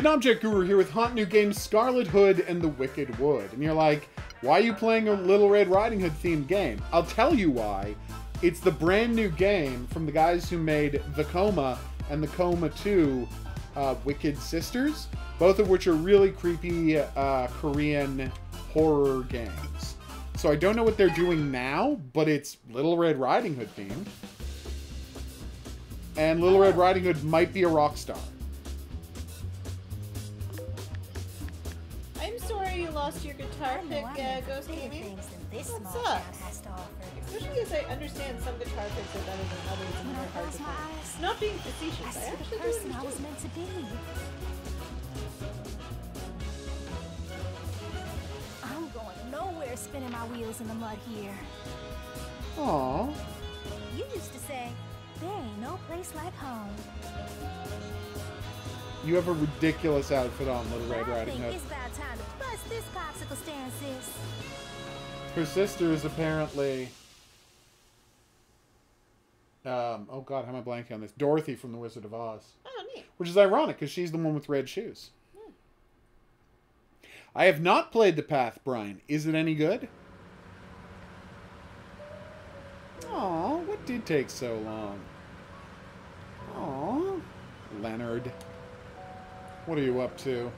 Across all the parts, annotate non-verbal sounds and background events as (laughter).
Hidden Object Guru here with hot new game Scarlet Hood and the Wicked Wood. And you're like, why are you playing a Little Red Riding Hood themed game? I'll tell you why. It's the brand new game from the guys who made The Coma and The Coma 2 uh, Wicked Sisters, both of which are really creepy uh, Korean horror games. So I don't know what they're doing now, but it's Little Red Riding Hood themed. And Little Red Riding Hood might be a rock star. Sorry you lost your guitar I know pick, I uh, Ghost bigger Gaming. things than this That sucks. has to offer. Especially as I understand some guitar picks are better than others and When I they're hard close to my eyes, Not being I facetious, I, see the actually do person I was understand. meant to be. I'm going nowhere spinning my wheels in the mud here. Aww. You used to say, there ain't no place like home. You have a ridiculous outfit on, Little Red I Riding think Hood. it's about time to bust this popsicle stand, sis. Her sister is apparently. Um, oh god, how am I blanking on this? Dorothy from The Wizard of Oz. Oh, neat. Which is ironic because she's the one with red shoes. I have not played The Path, Brian. Is it any good? Aw, what did take so long? Aw, Leonard. What are you up to?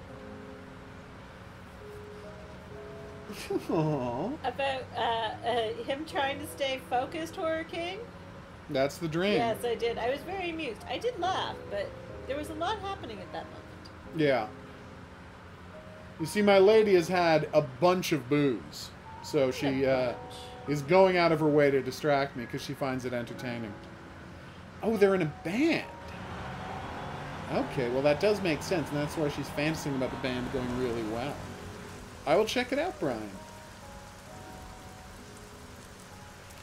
(laughs) About uh, uh, him trying to stay focused, Horror King? that's the dream. Yes, I did. I was very amused. I did laugh, but there was a lot happening at that moment. Yeah. You see, my lady has had a bunch of booze, so she uh, is going out of her way to distract me because she finds it entertaining. Oh, they're in a band. Okay, well that does make sense, and that's why she's fantasizing about the band going really well. I will check it out, Brian.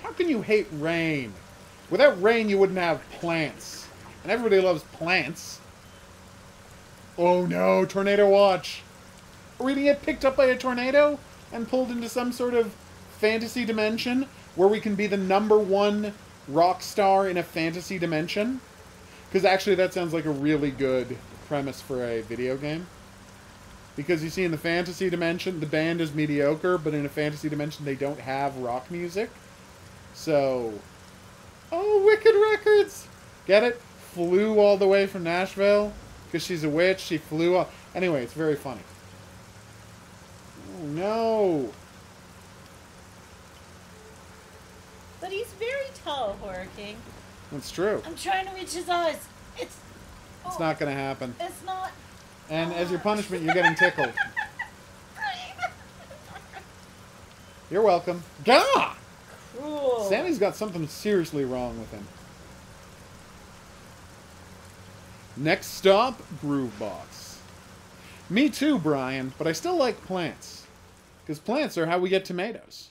How can you hate rain? Without rain, you wouldn't have plants, and everybody loves plants. Oh no, tornado watch. Are we gonna get picked up by a tornado and pulled into some sort of fantasy dimension where we can be the number one rock star in a fantasy dimension? Because actually, that sounds like a really good premise for a video game. Because you see, in the fantasy dimension, the band is mediocre, but in a fantasy dimension, they don't have rock music. So. Oh, Wicked Records! Get it? Flew all the way from Nashville because she's a witch. She flew up. Anyway, it's very funny. Oh no! But he's very tall, Horror King. That's true. I'm trying to reach his eyes. It's. It's oh, not going to happen. It's not. And as your oh. punishment, you're getting tickled. (laughs) You're welcome. Gah! Cruel. Sammy's got something seriously wrong with him. Next stop, Groovebox. Me too, Brian, but I still like plants. Because plants are how we get tomatoes.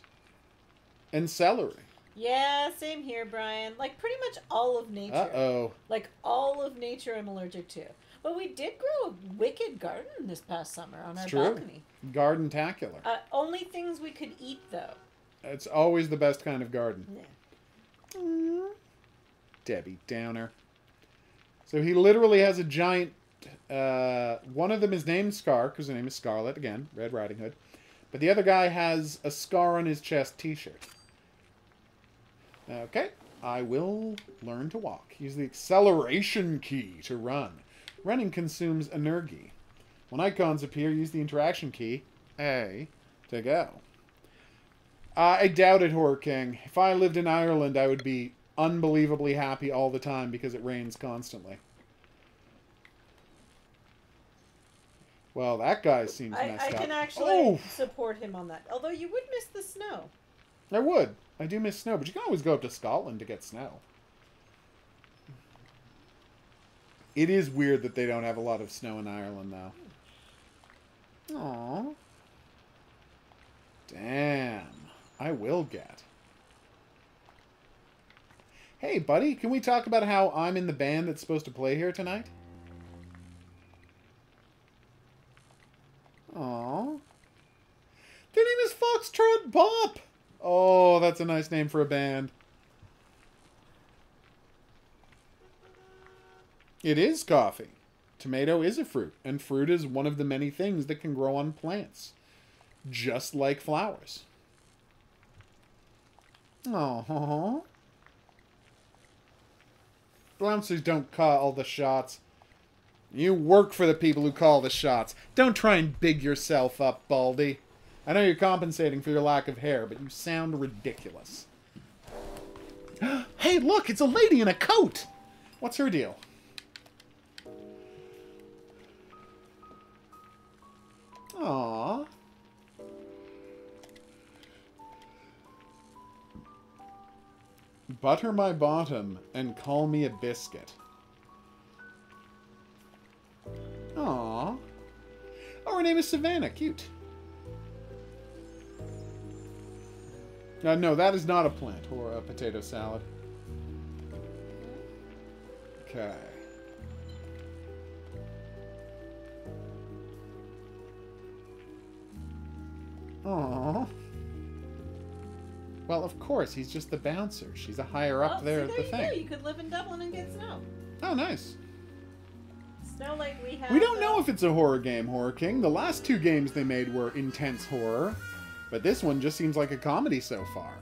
And celery. Yeah, same here, Brian. Like pretty much all of nature. Uh-oh. Like all of nature, I'm allergic to. But we did grow a wicked garden this past summer on It's our true. balcony. Garden-tacular. Uh, only things we could eat, though. It's always the best kind of garden. Yeah. Debbie Downer. So he literally has a giant. Uh, one of them is named Scar because her name is Scarlet again, Red Riding Hood, but the other guy has a scar on his chest T-shirt. Okay, I will learn to walk. Use the acceleration key to run. Running consumes energy. When icons appear, use the interaction key A to go. Uh, I doubt it, Horror King. If I lived in Ireland, I would be unbelievably happy all the time because it rains constantly. Well, that guy seems I, messed I up. can actually Oh, support him on that. Although you would miss the snow. I would. I do miss snow, but you can always go up to Scotland to get snow. It is weird that they don't have a lot of snow in Ireland, though. Aww. Damn. I will get. Hey, buddy, can we talk about how I'm in the band that's supposed to play here tonight? Aww. Their name is Foxtrot Bop! Oh, that's a nice name for a band. It is coffee. Tomato is a fruit, and fruit is one of the many things that can grow on plants, just like flowers. Oh, bouncers don't call the shots. You work for the people who call the shots. Don't try and big yourself up, Baldy. I know you're compensating for your lack of hair, but you sound ridiculous. (gasps) hey, look, it's a lady in a coat. What's her deal? Aww. Butter my bottom and call me a biscuit. Aww. Oh, her name is Savannah. Cute. Uh, no, that is not a plant or a potato salad. Okay. Aww. Well, of course, he's just the bouncer. She's a higher up Oh, there at the you thing. Go. You could live in Dublin and get snow. Oh, nice. Snow like we have. We don't know if it's a horror game, Horror King. The last two games they made were intense horror, but this one just seems like a comedy so far.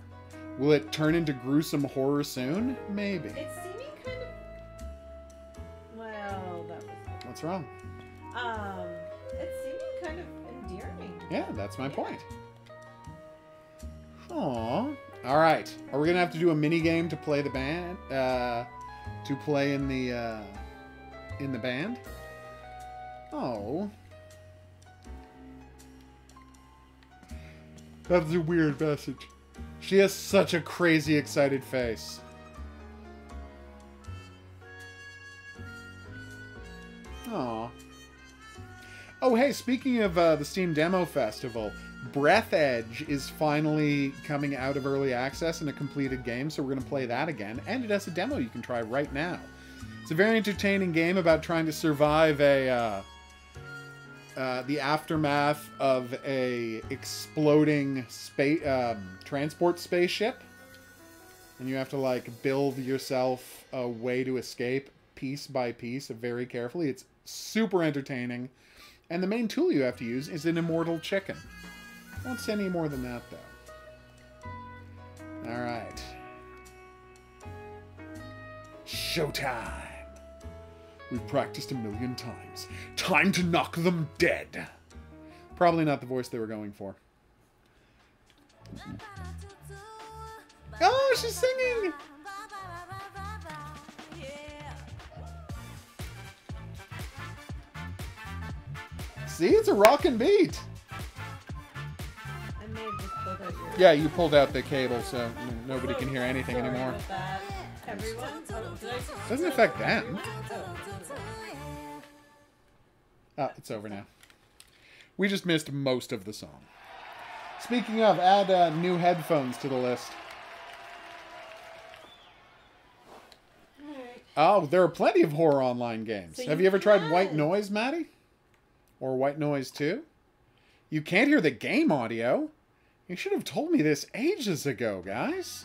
Will it turn into gruesome horror soon? Maybe. It's seeming kind of. Well, that was. What's wrong? Um, it's seeming kind of endearing. Yeah, that's my point. Aww. All right. Are we gonna have to do a mini game to play the band? Uh, to play in the uh, in the band? Oh. That's a weird message. She has such a crazy excited face. Aw. Oh, hey, speaking of uh, the Steam Demo Festival, Breathedge is finally coming out of early access in a completed game, so we're going to play that again. And it has a demo you can try right now. It's a very entertaining game about trying to survive a uh, uh, the aftermath of a exploding space um, transport spaceship, and you have to like build yourself a way to escape piece by piece, very carefully. It's super entertaining, and the main tool you have to use is an immortal chicken. Won't say any more than that though. All right. Showtime. We've practiced a million times. Time to knock them dead. Probably not the voice they were going for. Oh, she's singing! See, it's a rockin' beat. I may have just pulled out your. Yeah, you pulled out the cable, so nobody can hear anything anymore. Everyone. Oh, I Doesn't affect them. Oh. It's over now. We just missed most of the song. Speaking of, add uh, new headphones to the list. Oh, there are plenty of horror online games. So Have you you ever tried White. Noise, Maddie? Or White Noise 2? You can't hear the game audio. You should have told me this ages ago, guys.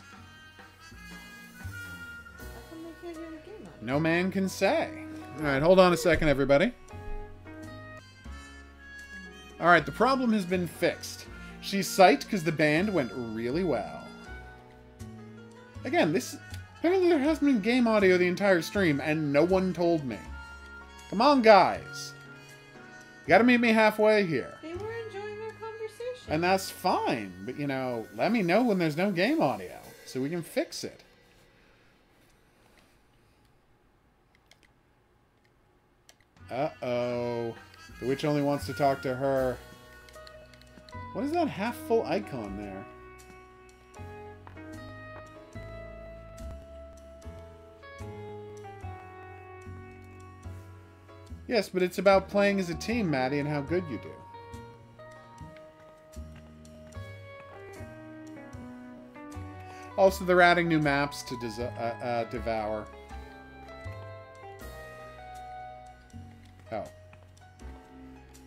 No man can say. All right, hold on a second, everybody. All right, the problem has been fixed. She's psyched because the band went really well. Again, this apparently there hasn't been game audio the entire stream, and no one told me. Come on, guys. You gotta meet me halfway here. They were enjoying their conversation. And that's fine, but you know, let me know when there's no game audio so we can fix it. Uh oh. The witch only wants to talk to her. What is that half full icon there? Yes, but it's about playing as a team, Maddie, and how good you do. Also, they're adding new maps to uh, uh, devour. Oh.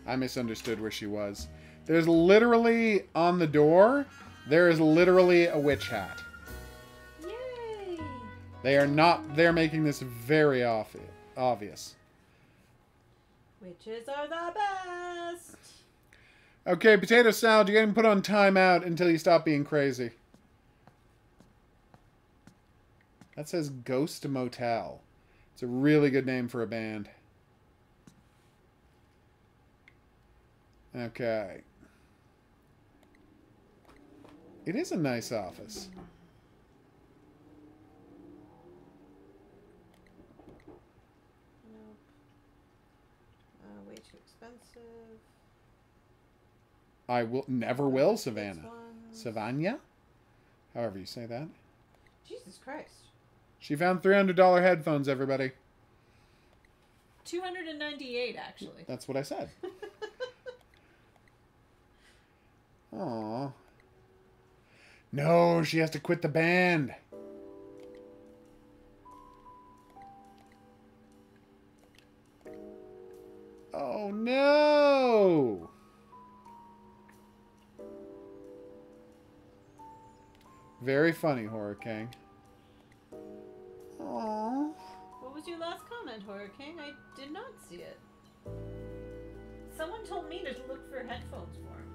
I misunderstood where she was. There's literally on the door, there is literally a witch hat. Yay! They are not, they're making this very obvi- obvious. Witches are the best. Okay, potato salad, you're getting put on timeout until you stop being crazy. That says Ghost Motel. It's a really good name for a band. Okay. It is a nice office. Nope. Uh, way too expensive. I will never will, Savannah. one- Savannah? However you say that. Jesus Christ. She found $300 headphones, everybody. 298 actually. That's what I said. (laughs) Aw. No, she has to quit the band. Oh no! Very funny, Horror King. Aww. What was your last comment, Horror King? I did not see it. Someone told me to look for headphones for him.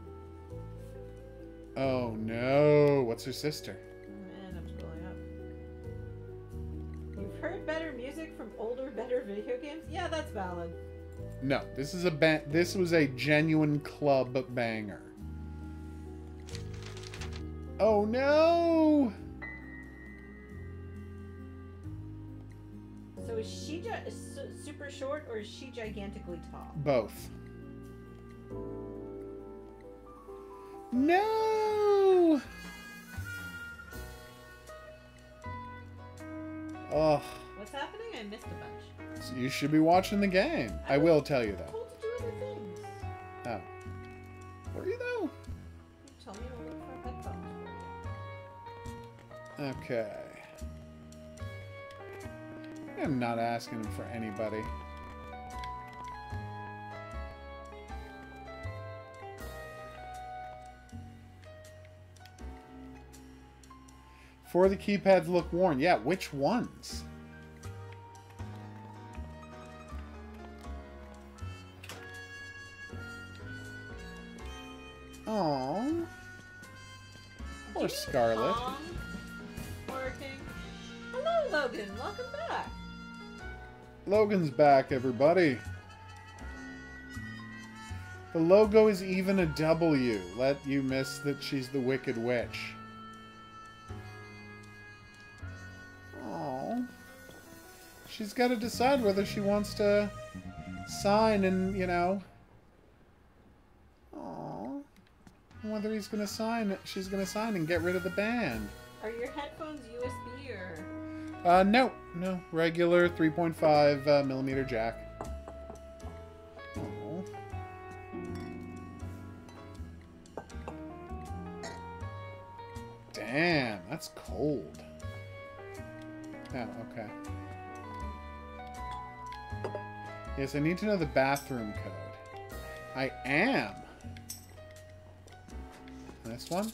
Oh no! What's her sister? And I'm scrolling up. You've heard better music from older, better video games? Yeah, that's valid. No, this is a ba- this was a genuine club banger. Oh no! So is she super short or is she gigantically tall? Both. No! Oh, What's happening? I missed a bunch. so you should be watching the game. I will tell you I'm though. told to do other things. Oh. Were you though? You tell me to look for headphones for you. Okay. I'm not asking for anybody. For the keypads look worn. Yeah, which ones? Oh. Poor Scarlet. Working. Hello, Logan. Welcome back. Logan's back, everybody. The logo is even a W. Let you miss that she's the Wicked Witch. She's got to decide whether she wants to sign and, you know. Oh. Whether he's going to sign, she's going to sign and get rid of the band. Are your headphones USB or? Uh, no, no, regular 3.5 uh, millimeter jack. Damn, that's cold. Oh, okay. Yes, I need to know the bathroom code. I am. This one?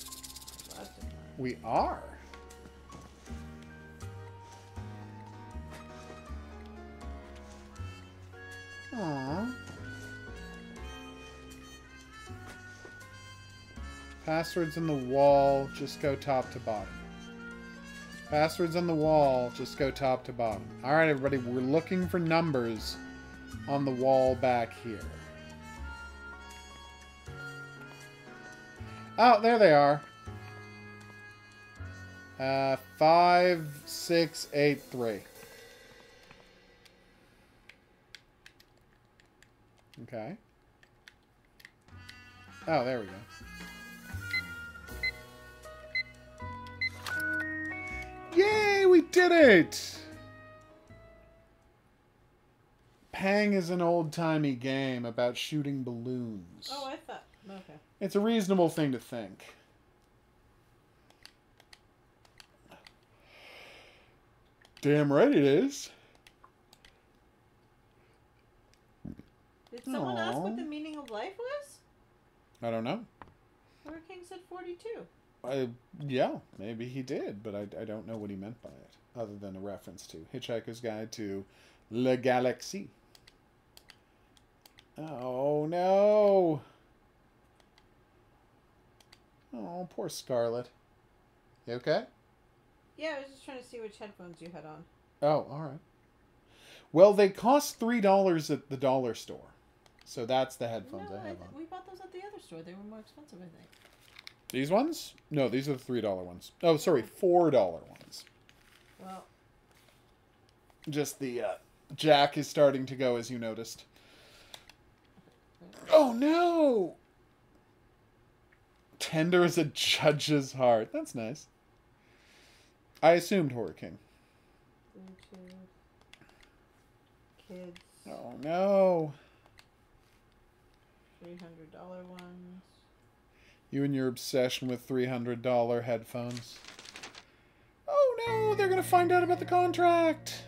We are. Passwords on the wall, just go top to bottom. Passwords on the wall, just go top to bottom. Alright, everybody, we're looking for numbers on the wall back here. Oh, there they are. Uh, five, six, eight, three. Okay. Oh, there we go. Yay, we did it! Pang is an old-timey game about shooting balloons. Oh, I thought. Okay. It's a reasonable thing to think. Damn right it is. Did someone ask what the meaning of life was? I don't know. Horror King said 42. I, yeah, maybe he did, but I, I don't know what he meant by it, other than a reference to Hitchhiker's Guide to La Galaxie. Oh no. Oh, poor Scarlet. You okay? Yeah, I was just trying to see which headphones you had on. Oh, all right. Well, they cost three dollars at the dollar store, so that's the headphones no, I I have th- on. we bought those at the other store. They were more expensive, I think. These ones? No, these are the three dollar ones. Oh, sorry, four dollar ones. Well, Just the uh, jack is starting to go, as you noticed. Oh no! Tender as a judge's heart. That's nice. I assumed Horror King. Kids, Oh no! three hundred dollar ones. You and your obsession with three hundred dollar headphones. Oh no! They're gonna find out about the contract.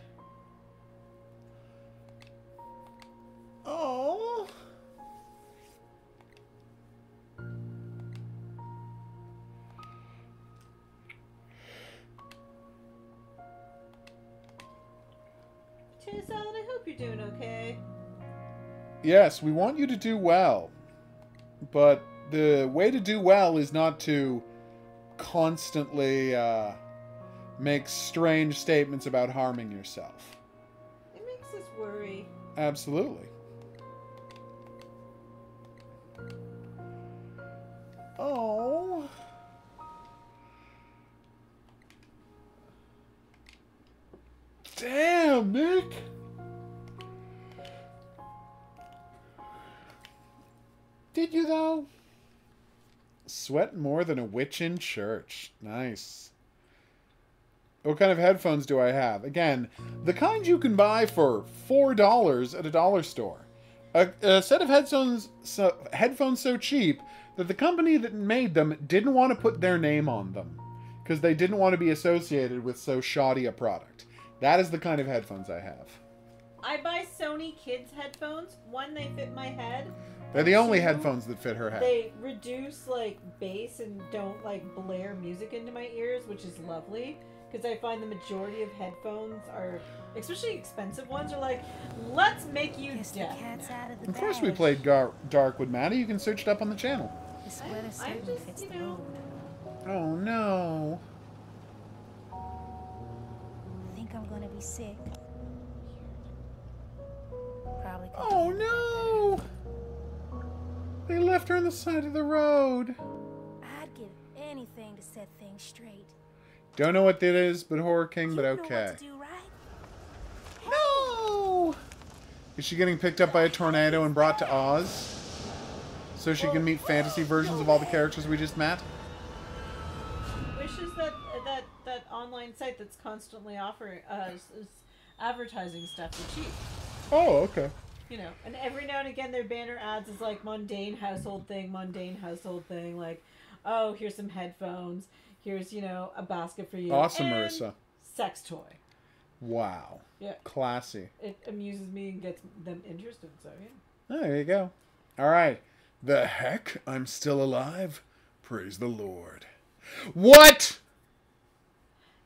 Yes, we want you to do well. But the way to do well is not to constantly uh, make strange statements about harming yourself. It makes us worry. Absolutely. Sweat more than a witch in church. Nice. What kind of headphones do I have? Again, the kind you can buy for four dollars at a dollar store. A, a set of headphones, so, headphones so cheap that the company that made them didn't want to put their name on them because they didn't want to be associated with so shoddy a product. That is the kind of headphones I have. I buy Sony kids headphones. One, they fit my head. They're the only Two, headphones that fit her head. They reduce like bass and don't like blare music into my ears, which is lovely. Because I find the majority of headphones are, especially expensive ones, are like, let's make you Guess the deaf. cat's out of the Of course, we played Gar- with Maddie. You can search it up on the channel. This I'm just, you know- Oh no. I think I'm gonna be sick. Probably. could Oh no! They left her on the side of the road. I'd give anything to set things straight. Don't know what that is, but Horror King, but okay. Know what to do, right? No! Is she getting picked up by a tornado and brought to Oz? So she can meet fantasy versions of all the characters we just met? Wishes that that that online site that's constantly offering uh, is, is advertising stuff for cheap. Oh, okay. You know, and every now and again their banner ads is like mundane household thing, mundane household thing, like, oh, here's some headphones, here's you know a basket for you. Awesome, and Marissa. Sex toy. Wow. Yeah, Classy. it amuses me and gets them interested. So yeah. Oh, there you go. All right. The heck? I'm still alive? Praise the Lord. What?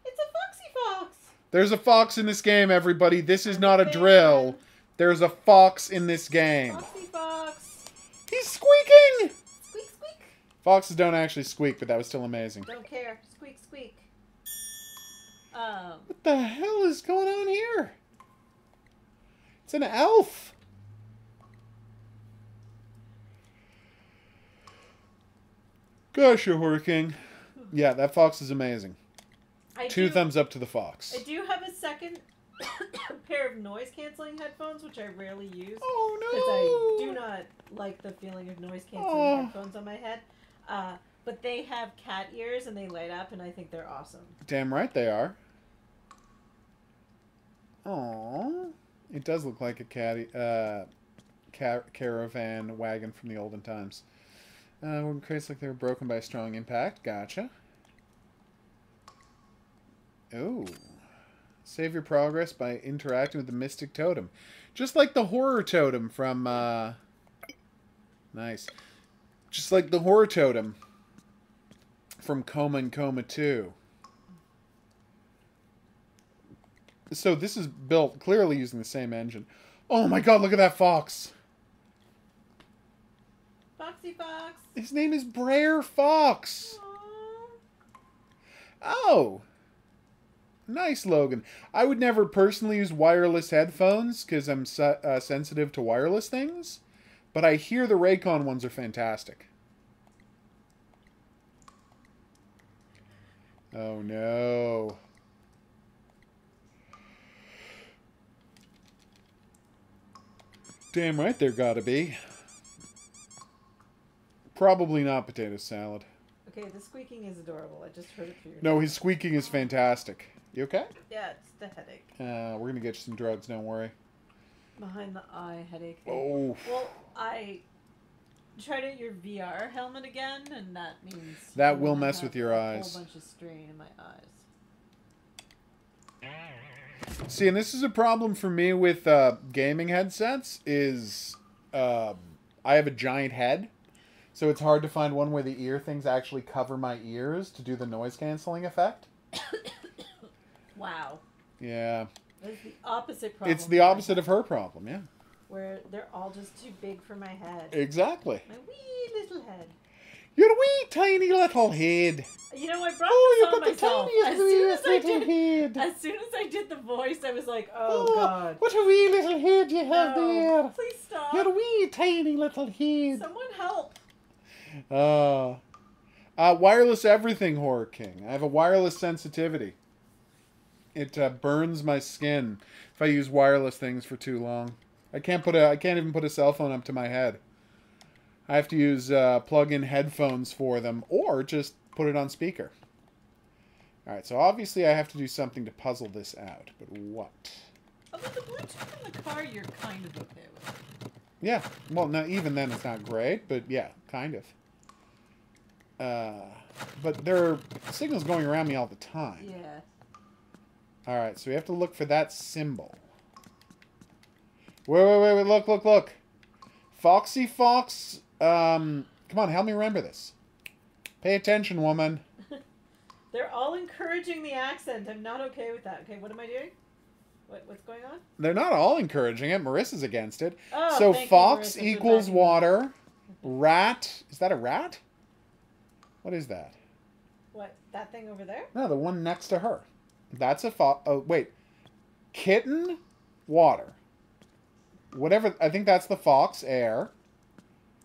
It's a foxy fox. There's a fox in this game, everybody. This is not a drill. There's a fox in this game. Foxy fox. He's squeaking! Squeak squeak. Foxes don't actually squeak, but that was still amazing. Don't care. Squeak squeak. Um. What the hell is going on here? It's an elf. Gosh, you're King. Yeah, that fox is amazing. I Two do, thumbs up to the fox. I do have a second (coughs) pair of noise canceling headphones, which I rarely use because Oh I do not like the feeling of noise canceling Oh. headphones on my head. Uh, but they have cat ears and they light up, and I think they're awesome. Damn right they are. Aww. It does look like a caddy, uh, ca- caravan wagon from the olden times. Uh, wooden crates like they were broken by a strong impact. Gotcha. Ooh. Save your progress by interacting with the mystic totem. Just like the horror totem from, uh... Nice. Just like the horror totem from Coma and Coma 2. So this is built clearly using the same engine. Oh my god, look at that fox. Foxy Fox. His name is Brer Fox. Aw. Oh. Nice, Logan. I would never personally use wireless headphones because I'm se- uh, sensitive to wireless things, but I hear the Raycon ones are fantastic. Oh no. Damn right there gotta be. Probably not potato salad. Okay, the squeaking is adorable. I just heard it through your No, his squeaking is fantastic. You okay? Yeah, it's the headache. Uh, we're gonna get you some drugs. Don't worry. Behind the eye headache. thing. Oh, Well, I tried out your VR helmet again, and that means That will mess have with your eyes. a eyes. whole bunch of strain in my eyes. see, and this is a problem for me with uh, gaming headsets. Is um, I have a giant head, so it's hard to find one where the ear things actually cover my ears to do the noise canceling effect. Wow, Yeah, that's the opposite problem. it's the opposite of her problem. Yeah, where they're all just too big for my head. exactly. My wee little head. You're wee tiny little head. You know, I brought Oh, this you've on got the myself. tiniest, As soon as I little did, head. as soon as I did the voice, I was like, oh, Oh, god. what a wee little head you have No, there. please stop. You're wee tiny little head. Someone help. Uh, uh, wireless everything, Horror King. I have a wireless sensitivity. It uh, burns my skin if I use wireless things for too long. I can't put a. I can't even put a cell phone up to my head. I have to use uh, plug-in headphones for them, or just put it on speaker. All right, so obviously I have to do something to puzzle this out, but what? Although the Bluetooth in the car, you're kind of okay with. Yeah, well, no, even then it's not great, but yeah, kind of. Uh, but there are signals going around me all the time. Yeah. All right, so we have to look for that symbol. Wait, wait, wait, wait! Look, look, look! Foxy Fox. Um, come on, help me remember this. Pay attention, woman. (laughs) They're all encouraging the accent. I'm not okay with that. Okay, what am I doing? What, what's going on? They're not all encouraging it. Marissa's against it. Oh, so you, fox Marissa, equals water. Rat. Is that a rat? What is that? What, that thing over there? No, the one next to her. That's a fo- Oh, wait. Kitten, water. Whatever. I think that's the fox, air.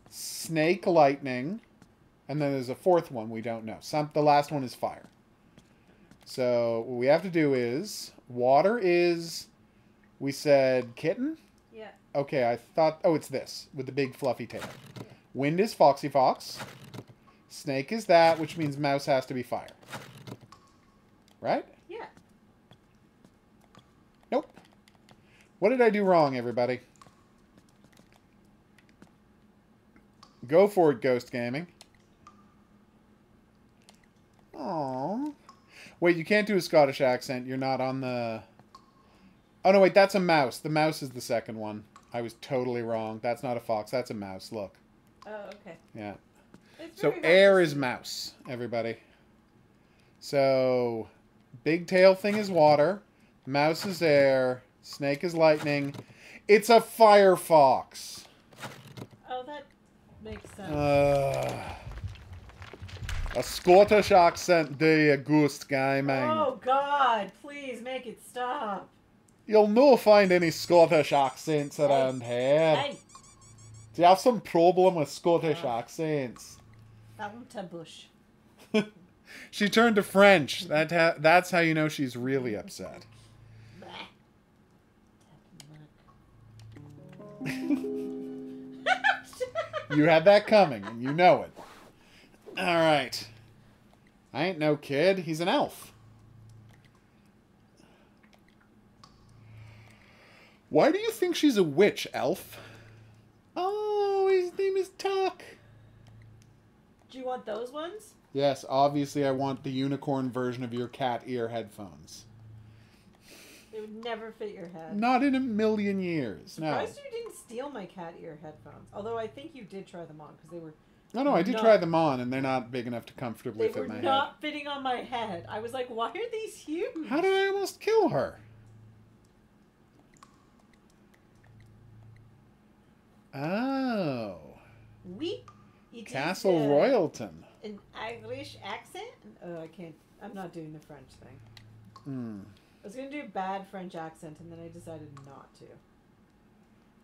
Snake, lightning. And then there's a fourth one we don't know. Some. The last one is fire. So what we have to do is water is. We said kitten. Yeah. Okay, I thought. Oh, it's this with the big fluffy tail. Wind is foxy fox. Snake is that, which means mouse has to be fire. Right? Yeah. Nope. What did I do wrong, everybody? Go for it, Ghost Gaming. Aww. Wait, you can't do a Scottish accent. You're not on the... Oh, no, wait, that's a mouse. The mouse is the second one. I was totally wrong. That's not a fox. That's a mouse. Look. Oh, okay. Yeah. It's So air is mouse, everybody. So big tail thing is water, mouse is air, snake is lightning. It's a firefox. Oh, that makes sense. Uh, a Scottish accent a ghost guy, man. oh, God. Please make it stop. You'll no find any Scottish accents around here. Hey, Do you have some problem with Scottish Oh. accents? that one to bush. (laughs) She turned to French. That ha- that's how you know she's really upset. You had that coming, and you know it. All right. I ain't no kid. He's an elf. Why do you think she's a witch, elf? Oh, his name is Tuck. Do you want those ones? Yes, obviously I want the unicorn version of your cat ear headphones. They would never fit your head. Not in a million years. No. Surprised you didn't steal my cat ear headphones. Although I think you did try them on because they were No, no, I did Not- try them on, and they're not big enough to comfortably they fit were my head. not fitting on my head. I was like, why are these huge? How did I almost kill her? Oh. We It Castle uh, Royalton. An Irish accent? Oh, I can't. I'm not doing the French thing. Hmm. I was gonna do a bad French accent, and then I decided not to.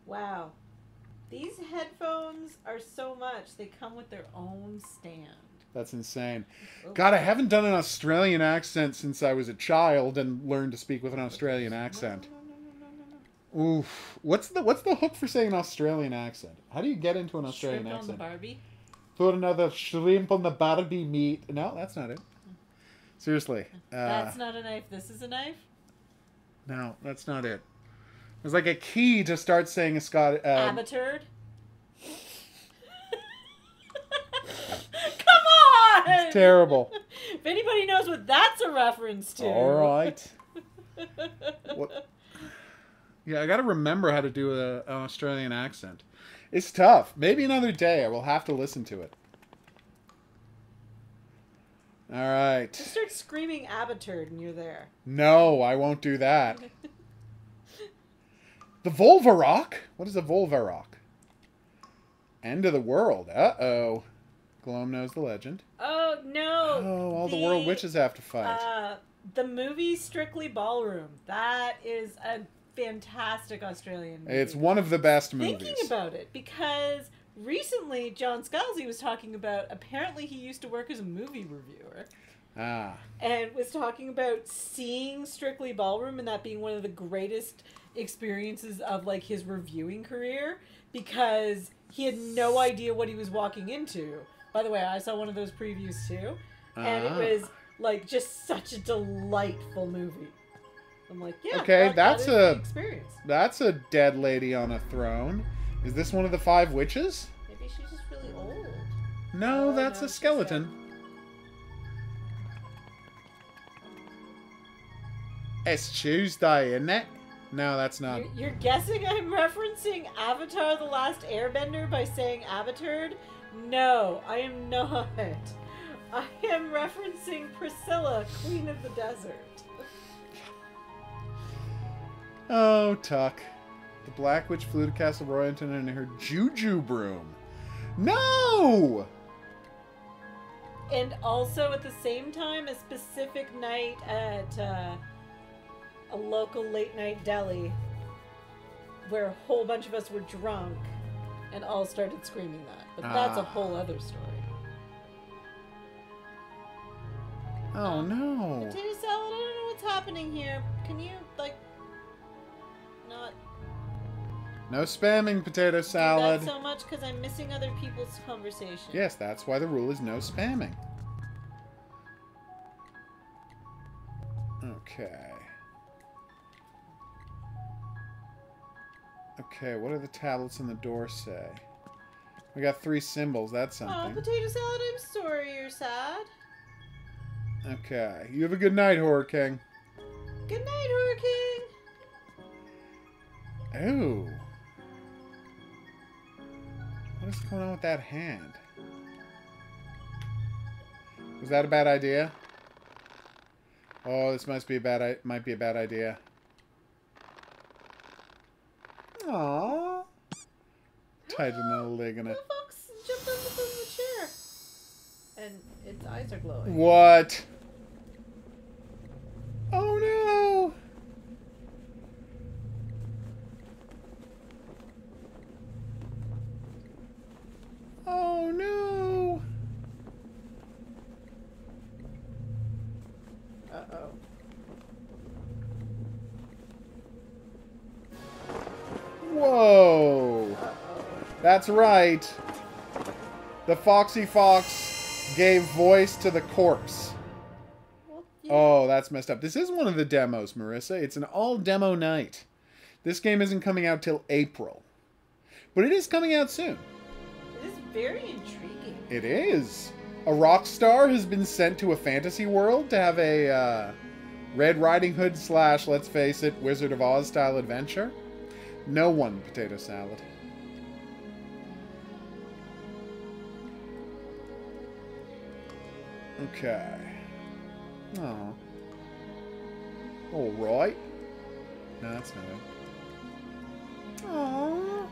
Wow, these headphones are so much. They come with their own stand. That's insane. Oh. God, I haven't done an Australian accent since I was a child and learned to speak with an Australian accent. No, no, no, no, no, no. Oof. What's the what's the hook for saying an Australian accent? How do you get into an Australian Shrimp on the accent? Barbie. Put another shrimp on the Barbie meat. No, that's not it. Seriously. Uh, That's not a knife. This is a knife. No, that's not it. There's like a key to start saying a Scot. Uh, Abaturd. (laughs) Come on! It's terrible. If anybody knows what that's a reference to. All right. (laughs) What? Yeah, I got to remember how to do a, an Australian accent. It's tough. Maybe another day I will have to listen to it. All right. Just start screaming Abaturd and you're there. No, I won't do that. The Volvarok? What is a Volvarok? End of the world. Uh oh. Gloam knows the legend. Oh no! Oh, all the, world witches have to fight. Uh, the movie Strictly Ballroom. That is a fantastic Australian movie. it's one of the best movies. Thinking about it because recently John Scalzi was talking about apparently he used to work as a movie reviewer ah. and was talking about seeing Strictly Ballroom and that being one of the greatest experiences of like his reviewing career because he had no idea what he was walking into. By the way, I saw one of those previews too, and Ah. it was like just such a delightful movie. I'm like, yeah, Okay, that- that that's a- experience. That's a dead lady on a throne. Is this one of the five witches? Maybe she's just really old. No, Oh, that's no, a skeleton. It's Tuesday, isn't it? No, that's not. You're, you're guessing I'm referencing Avatar The Last Airbender by saying Avatard? No, I am not. I am referencing Priscilla, Queen of the Desert. Oh, Tuck. The Black Witch flew to Castle Royalton in her juju broom. No! And also at the same time, a specific night at uh, a local late night deli where a whole bunch of us were drunk and all started screaming that. But that's a Ah. whole other story. Oh no. Potato salad, I don't know what's happening here. Can you, like, No spamming potato do salad. that so much because I'm missing other people's conversation? Yes, that's why the rule is no spamming. Okay. Okay, what do the tablets on the door say? We got three symbols, that's oh, something. Oh, potato salad, I'm sorry you're sad. Okay, you have a good night, Horror King. Good night, Horror King. Ooh. What is going on with that hand? Was that a bad idea? Oh, this must be a bad. I might be a bad idea. Aww. Tighten the leg in The fox jumped the, on the chair. And its eyes are glowing. What? That's right. The Foxy Fox gave voice to the corpse. Well, yeah. Oh, that's messed up. This is one of the demos, Marissa. It's an all demo night. This game isn't coming out till April. But it is coming out soon. It is very intriguing. It is. A rock star has been sent to a fantasy world to have a uh, Red Riding Hood slash, let's face it, Wizard of Oz style adventure. No one potato salad. Okay. Oh. All right. No, that's not it. Aww.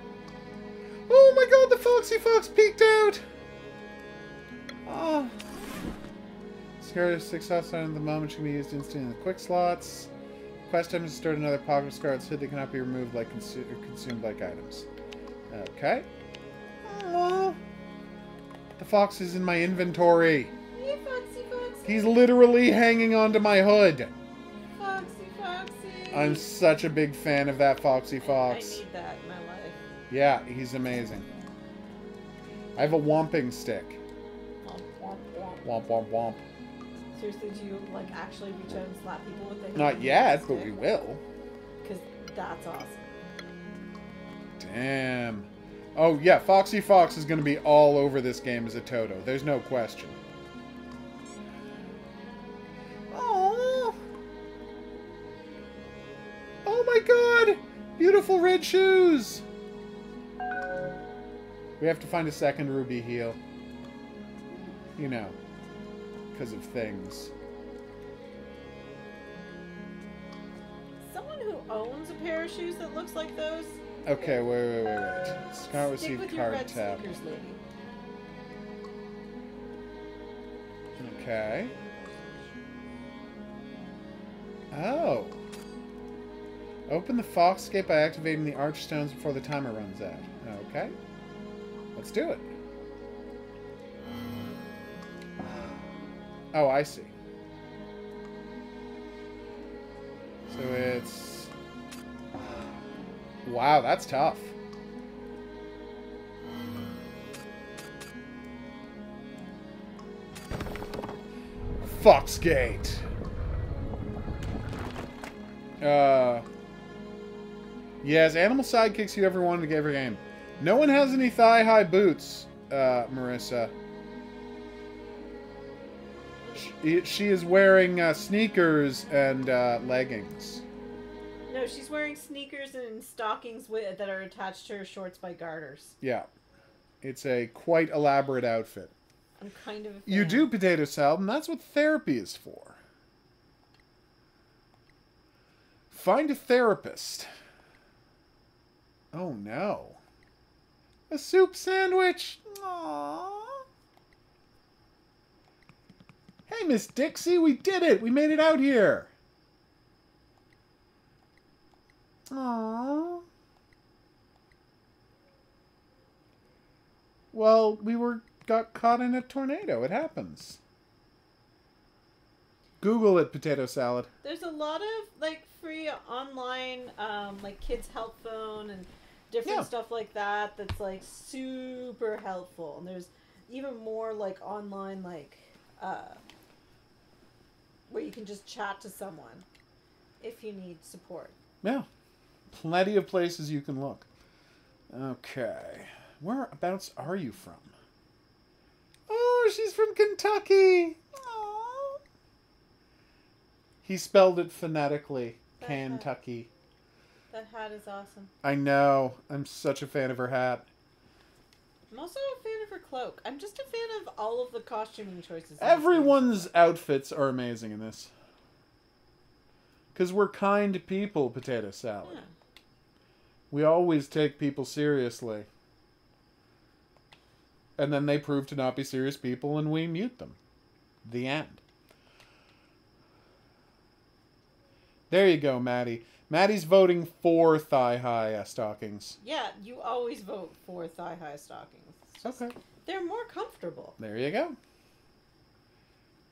Oh my god, the Foxy Fox peeked out! Oh. Scar six outside at the moment can be used instantly in the quick slots. Quest items to start another pocket of Scarlet's hood that cannot be removed like consu- or consumed like items. Okay. Oh. The fox is in my inventory. Hey, Foxy, Foxy. He's literally hanging onto my hood. Foxy, Foxy. I'm such a big fan of that Foxy Fox. I need that in my life. Yeah, he's amazing. I have a womping stick. Womp, womp, womp. Womp womp womp. Seriously, do you like actually reach out and slap people with the Not yet, but we will. Because that's awesome. Damn. Oh yeah, Foxy Fox is gonna be all over this game as a Toto. There's no question. Red shoes! We have to find a second ruby heel. You know. Because of things. Someone who owns a pair of shoes that looks like those. Okay, wait, wait, wait, wait. Scarlet Stick received with your card red tap. sneakers, lady. Okay. Oh. Open the Foxscape by activating the Archstones before the timer runs out. Okay. Let's do it. Oh, I see. So it's... Wow, that's tough. Foxgate. Uh, yes, animal sidekicks you ever wanted to get every game. No one has any thigh-high boots, uh, Marissa. She, she is wearing uh, sneakers and uh, leggings. No, she's wearing sneakers and stockings with, that are attached to her shorts by garters. Yeah. It's a quite elaborate outfit. I'm kind of. A You do potato salad, and that's what therapy is for. Find a therapist. Oh no. A soup sandwich. Aww. Hey, Miss Dixie, we did it. We made it out here. Aww. Well, we were got caught in a tornado. It happens. Google it, potato salad. There's a lot of like free online, um, like kids help phone and different Yeah. stuff like that. That's like super helpful. And there's even more like online, like uh, where you can just chat to someone if you need support. Yeah. Plenty of places you can look. Okay. Whereabouts are you from? Oh, she's from Kentucky. Aw. He spelled it phonetically. Kentucky. That hat is awesome. I know. I'm such a fan of her hat. I'm also a fan of her cloak. I'm just a fan of all of the costuming choices. in this game. Everyone's outfits are amazing in this. Because we're kind people, potato salad. Yeah. We always take people seriously. And then they prove to not be serious people and we mute them. The end. There you go, Maddie. Maddie's voting for thigh high stockings. Yeah, you always vote for thigh high stockings. Just- Okay. They're more comfortable. There you go.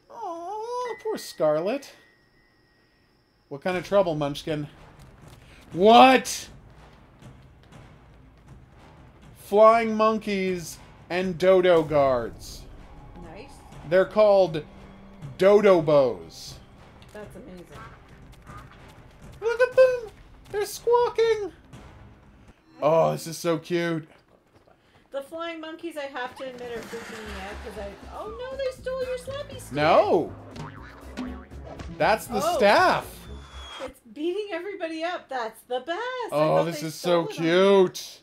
Oh, poor Scarlet. What kind of trouble, Munchkin? What? Flying monkeys and dodo guards. Nice. They're called dodo bows. That's amazing. Look at them! They're squawking! Oh, this is so cute. The flying monkeys, I have to admit, are freaking me out because I. Oh no, they stole your slappy stick. No! That's the Oh. staff! It's beating everybody up. That's the best. Oh, this is so stole it on me. cute.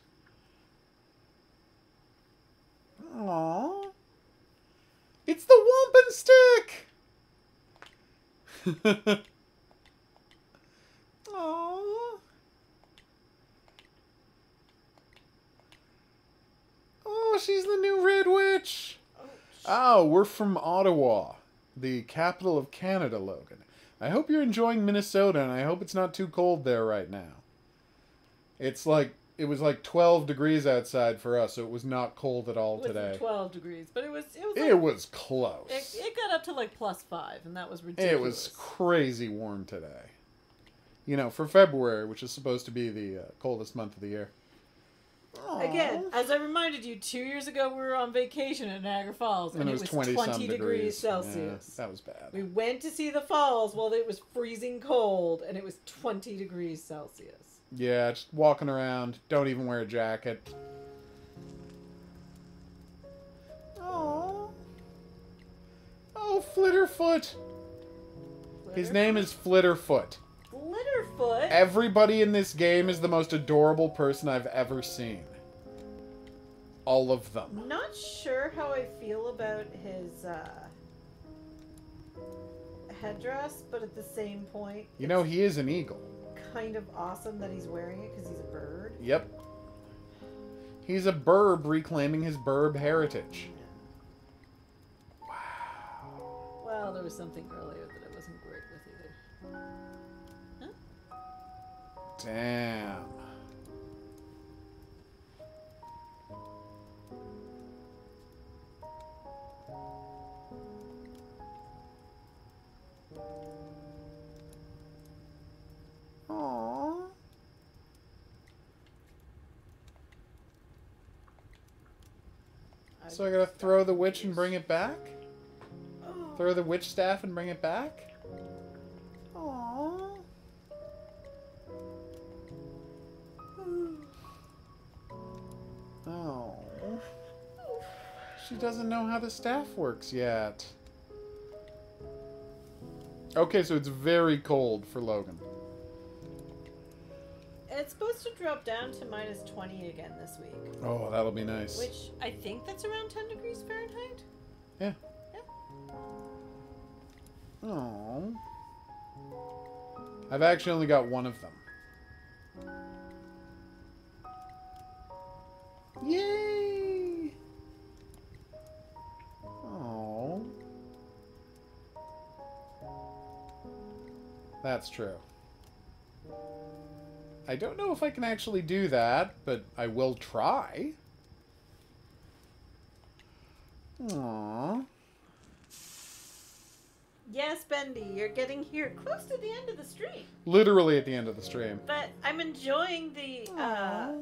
Aww. It's the Wumpen Stick! (laughs) Aww. Oh, she's the new Red Witch! Oh, Oh, we're from Ottawa, the capital of Canada, Logan. I hope you're enjoying Minnesota, and I hope it's not too cold there right now. It's like it was like 12 degrees outside for us, so it was not cold at all It today. 12 degrees, but it was it was like, It was close. it, it got up to like plus 5 and that was ridiculous. It was crazy warm today. You know, for February, which is supposed to be the uh, coldest month of the year. Again, as I reminded you, 2 years ago we were on vacation at Niagara Falls and, and it was 20, some degrees, degrees Celsius. Yeah, that was bad. We went to see the falls while it was freezing cold and it was 20 degrees Celsius. Yeah, just walking around. Don't even wear a jacket. Oh. Oh, Flitterfoot. His name is Flitterfoot. Glitterfoot. Everybody in this game is the most adorable person I've ever seen. All of them. Not sure how I feel about his uh, headdress, but at the same point, You know, he is an eagle. kind of awesome that he's wearing it because he's a bird. Yep. He's a burb reclaiming his burb heritage. Wow. Well, there was something earlier that Damn. Aww. So I gotta throw the witch and bring it back? Throw the witch staff and bring it back? She doesn't know how the staff works yet. Okay, so it's very cold for Logan. it's supposed to drop down to minus 20 again this week, Oh, that'll be nice. which I think that's around 10 degrees Fahrenheit. Yeah. Yeah. Oh. I've actually only got one of them. Yay! That's true. I don't know if I can actually do that, but I will try. Aww. Yes, Bendy, you're getting here close to the end of the stream. Literally at the end of the stream. But I'm enjoying the uh,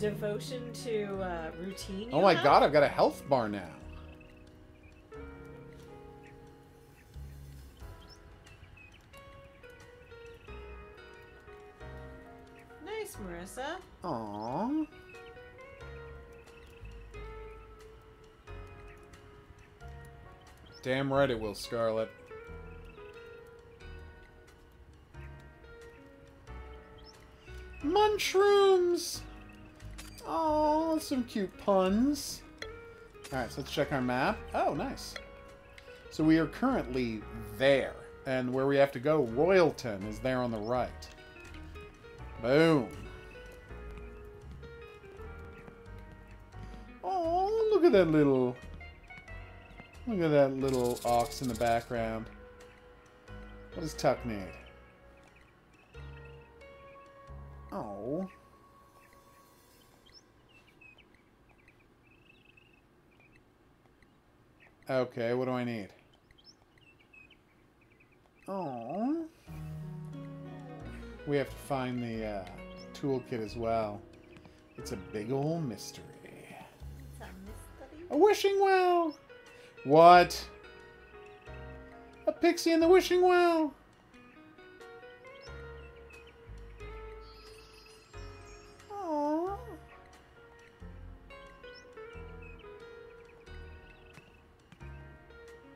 devotion to uh, routine. Oh my have. god, I've got a health bar now. Marissa. Aww. Damn right it will, Scarlet. Munchrooms! Oh, some cute puns. Alright, so let's check our map. Oh, nice. So we are currently there. And where we have to go, Royalton, is there on the right. Boom. At that little... Look at that little ox in the background. What does Tuck need? Oh. Okay, what do I need? Oh. We have to find the uh, toolkit as well. It's a big old mystery. Wishing well! What? A pixie in the wishing well! Aww.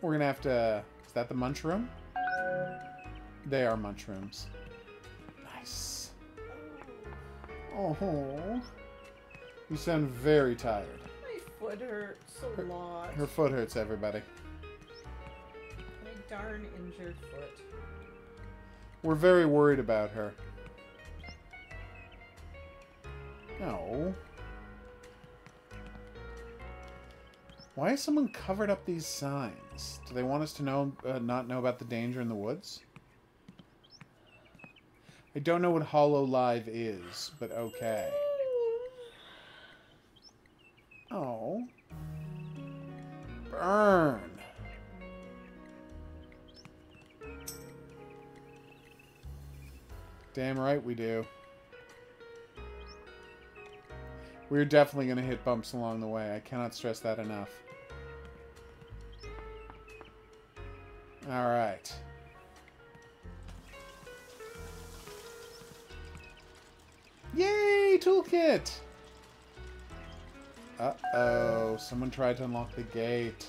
We're gonna have to. Is that the munch room? They are munch rooms. Nice. Oh. You sound very tired. Foot hurts a lot. Her foot hurts, everybody. My darn injured foot. We're very worried about her. No. Why has someone covered up these signs? Do they want us to know, uh, not know about the danger in the woods? I don't know what Hollow Live is, but okay. Oh. Burn. Damn right we do. We're definitely going to hit bumps along the way. I cannot stress that enough. Alright. Yay, toolkit! Uh-oh, someone tried to unlock the gate.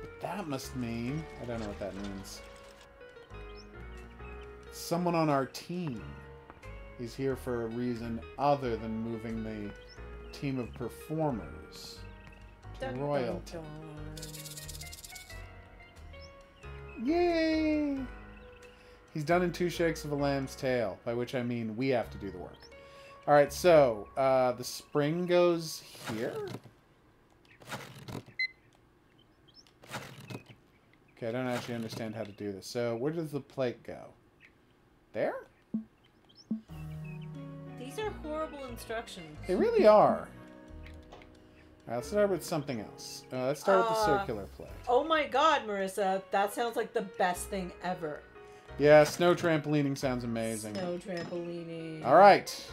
But that must mean... I don't know what that means. Someone on our team. He's here for a reason other than moving the team of performers to Dun, dun, dun. Yay! He's done in two shakes of a lamb's tail, by which I mean we have to do the work. Alright, so, uh, the spring goes here? Okay, I don't actually understand how to do this. So, where does the plate go? There? These are horrible instructions. They really are. Alright, let's start with something else. Uh, let's start with the Uh, circular plate. Oh my god, Marissa, that sounds like the best thing ever. Yeah, snow trampolining sounds amazing. Snow trampolining. All right.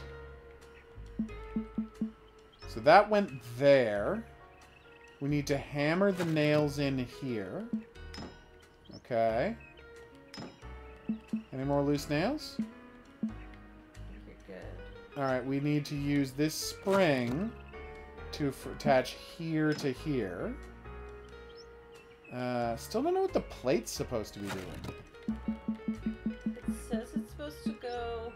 So that went there. We need to hammer the nails in here. Okay. Any more loose nails? You're good. All right, we need to use this spring to attach here to here. Uh, still don't know what the plate's supposed to be doing. It says it's supposed to go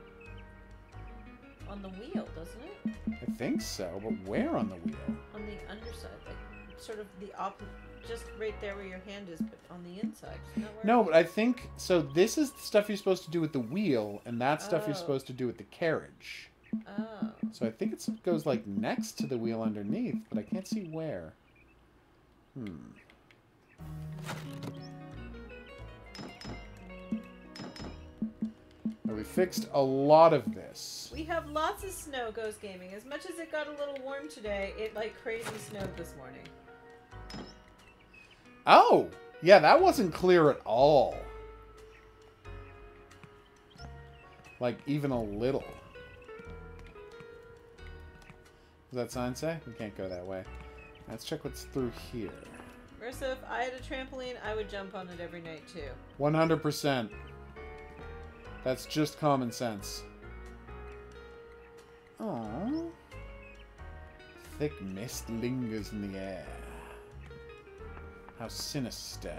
on the wheel, doesn't it? I think so, but where on the wheel? On the underside, like sort of the op, just right there where your hand is, but on the inside. Isn't that where No, but I think so. This is the stuff you're supposed to do with the wheel, and that stuff you're Oh. supposed to do with the carriage. Oh. So I think it goes like next to the wheel underneath, but I can't see where. Hmm. We fixed a lot of this. We have lots of snow ghost gaming. As much as it got a little warm today, it like crazy snowed this morning. Oh, yeah, that wasn't clear at all. Like even a little. Does that sign say? We can't go that way. Let's check what's through here. Marissa, if I had a trampoline, I would jump on it every night too. 100%. That's just common sense. Aww. Thick mist lingers in the air. How sinister.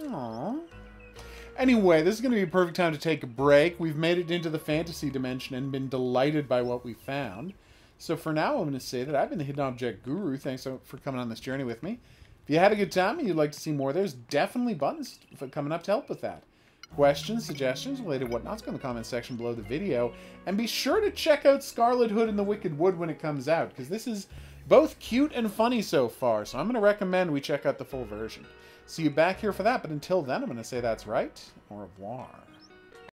Aww. Anyway, this is going to be a perfect time to take a break. We've made it into the fantasy dimension and been delighted by what we found. So for now, I'm going to say that I've been the Hidden Object Guru. Thanks for coming on this journey with me. If you had a good time and you'd like to see more, there's definitely buttons coming up to help with that. Questions, suggestions, related whatnots, go in the comment section below the video. And be sure to check out Scarlet Hood and the Wicked Wood when it comes out, because this is both cute and funny so far, so I'm going to recommend we check out the full version. See you back here for that, but until then, I'm going to say that's right. Au revoir.